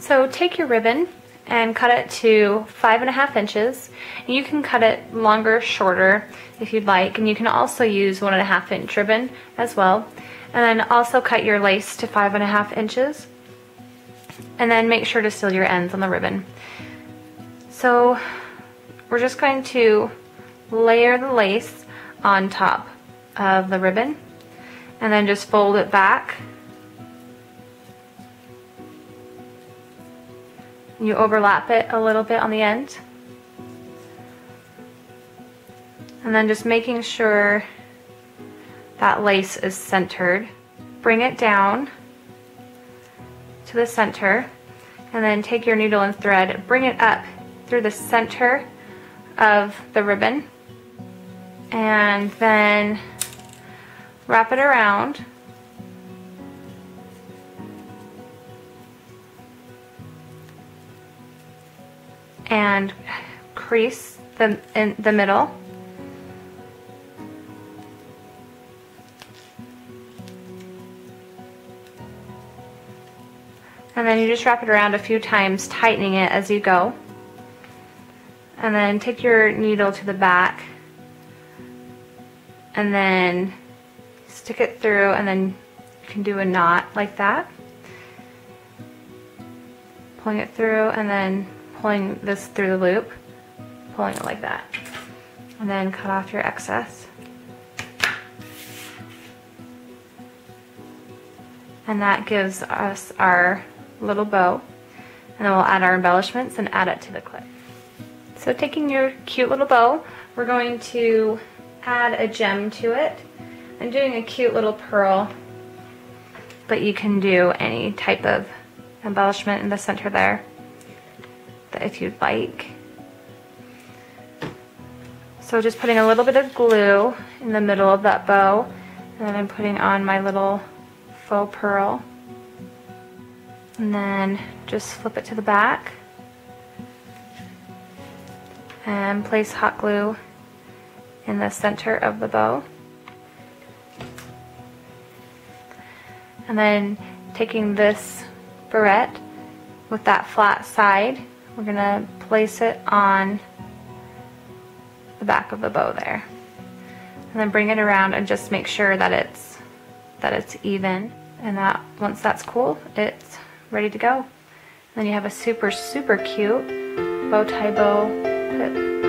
So take your ribbon and cut it to five and a half inches. You can cut it longer, shorter if you'd like, and you can also use one and a half inch ribbon as well. And then also cut your lace to five and a half inches. And then make sure to seal your ends on the ribbon. So we're just going to layer the lace on top of the ribbon and then just fold it back You overlap it a little bit on the end. And then just making sure that lace is centered. Bring it down to the center and then take your needle and thread, bring it up through the center of the ribbon and then wrap it around and crease the, in the middle. And then you just wrap it around a few times, tightening it as you go. And then take your needle to the back and then stick it through and then you can do a knot like that. Pulling it through and then pulling this through the loop, pulling it like that. And then cut off your excess. And that gives us our little bow. And then we'll add our embellishments and add it to the clip. So taking your cute little bow, we're going to add a gem to it. I'm doing a cute little pearl, but you can do any type of embellishment in the center there if you'd like. So just putting a little bit of glue in the middle of that bow and then I'm putting on my little faux pearl. And then just flip it to the back. And place hot glue in the center of the bow. And then taking this barrette with that flat side we're going to place it on the back of the bow there. And then bring it around and just make sure that it's that it's even. And that once that's cool, it's ready to go. And then you have a super, super cute bow tie bow.